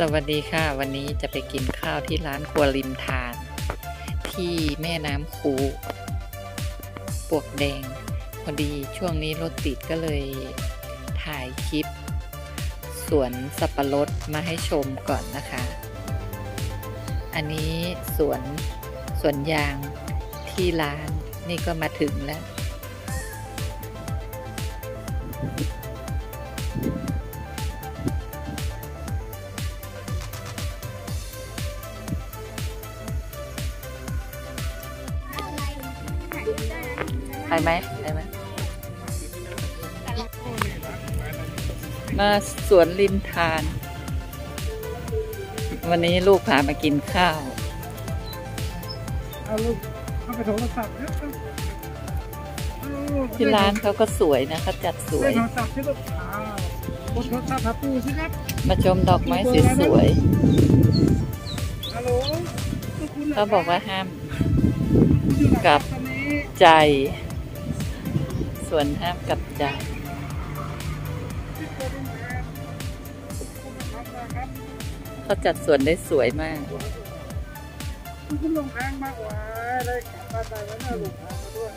สวัสดีค่ะ วันนี้จะไปกินข้าวที่ร้านครัวริมทาน ที่แม่น้ำคูปวกแดง พอดีช่วงนี้รถติดก็เลยถ่ายคลิป สวนสับปะรดมาให้ชมก่อนนะคะ อันนี้สวนสวนยางที่ร้านนี่ก็มาถึงแล้ว ไปไหมไปไหมมาสวนริมทาน วันนี้ลูกพามากินข้าว เอาลูกเข้าไปโทรศัพท์เนี่ยที่ร้านเขาก็สวยนะเขาจัดสวย โทรศัพท์ที่ลูกอ้าบนโทรศัพท์หาปูสิครับ มาชมดอกไม้สวยฮัลโหลพวคุณๆหรเขาบอกว่าห้ามกับใจ สวนห้ามกับใจที่ตัวลุงแอนคุณทำนะครับเขาจัดสวนได้สวยมากคุณลงแพงมากกว่าได้กลับบ้านได้แล้วนะลูกพามาด้วย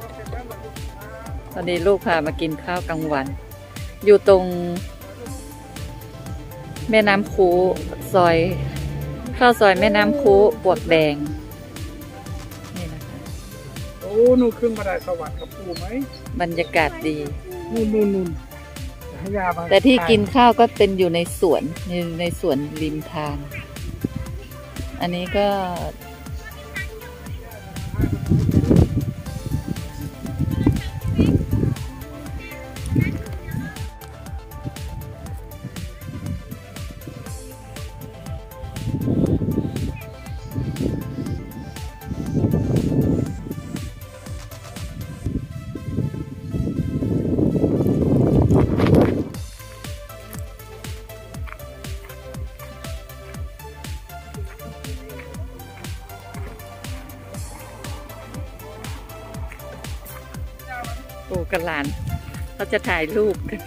โอเคแม่มาลูกพาตอนนี้ลูกพามากินข้าวกลางวัน อยู่ตรง แม่น้ำคูซอย ข้าวซอยแม่น้ำคูปวกแดง โอ้นูขึ้นมาได้สวัสดิ์กับปู่ไหมบรรยากาศดี นู่นนู่นนู่นให้ยามาแต่ที่กินข้าวก็เป็นอยู่ในสวนในสวนริมทาง อันนี้ก็ ปู่กับหลานเขาจะถ่ายรูปกัน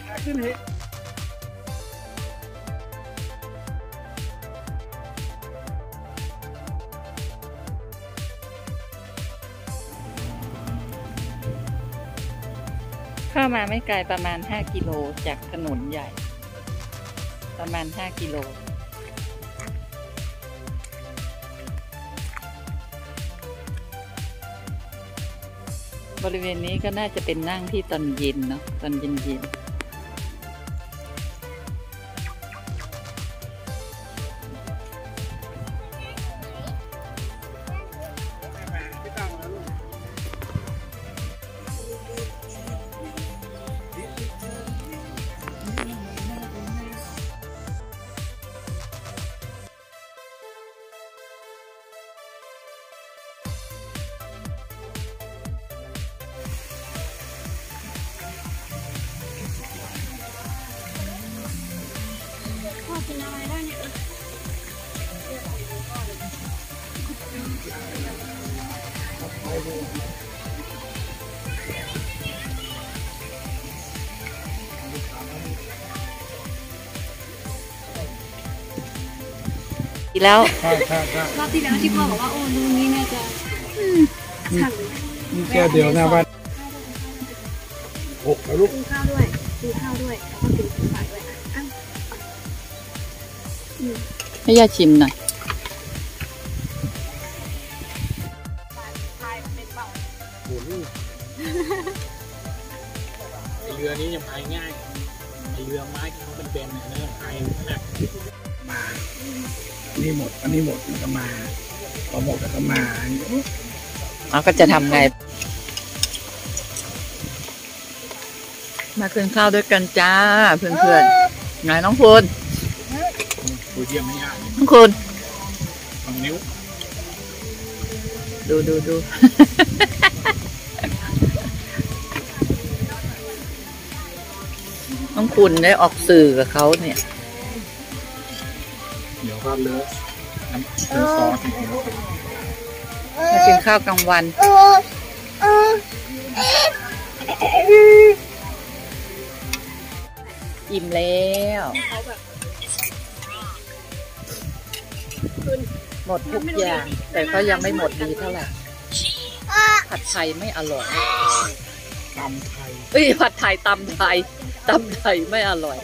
เข้ามาไม่ไกลประมาณ 5 กิโลจากถนนใหญ่ ประมาณ 5 กิโล บริเวณนี้ก็น่าจะเป็นนั่งที่ตอนเย็นเนาะตอนเย็นเย็น อกินอะไรได้เนี่ยอีกแล้วใช่ใช่ใช่รอบที่แล้วที่พ่อบอกว่าโอ้ลุงนี้น่าจะฉันนี่แก้วเดียวหน้าบ้านหกแล้วลูกกินข้าวด้วยกินข้าวด้วยแล้วก็กินข้าวด้วยอะ ให้ย่าชิมหน่อยโอ้โหไอเรือนี้ยังพายง่ายไอเรือไม้ที่เขาเป็นเป็นๆเนี่ยนะพายหนักมาอันนี้หมด อันนี้หมดมันก็มาพอหมดแล้วก็มาอันนี้เราก็จะทำไง มากินข้าวด้วยกันจ้า เพื่อนๆไงน้องคุณ ดูเยี่ยมไม่ยากน้องคุณสองนิ้ว ดูดูดูน้องคุณได้ออกสื่อกับเขาเนี่ย เดี๋ยวก็เลอะน้ำเป็นซอสอีกเดี๋ยวมากินข้าวกลางวันออิ่มแล้ว หมดทุกอย่าง แต่ก็ยังไม่หมดดีเท่าไหร่ ผัดไทยไม่อร่อยตำไทยเอ้ยผัดไทยตำไทยตำไทยไม่อร่อย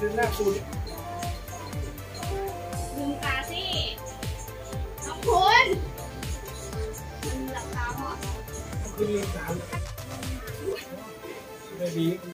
ดึงหน้าซูน มั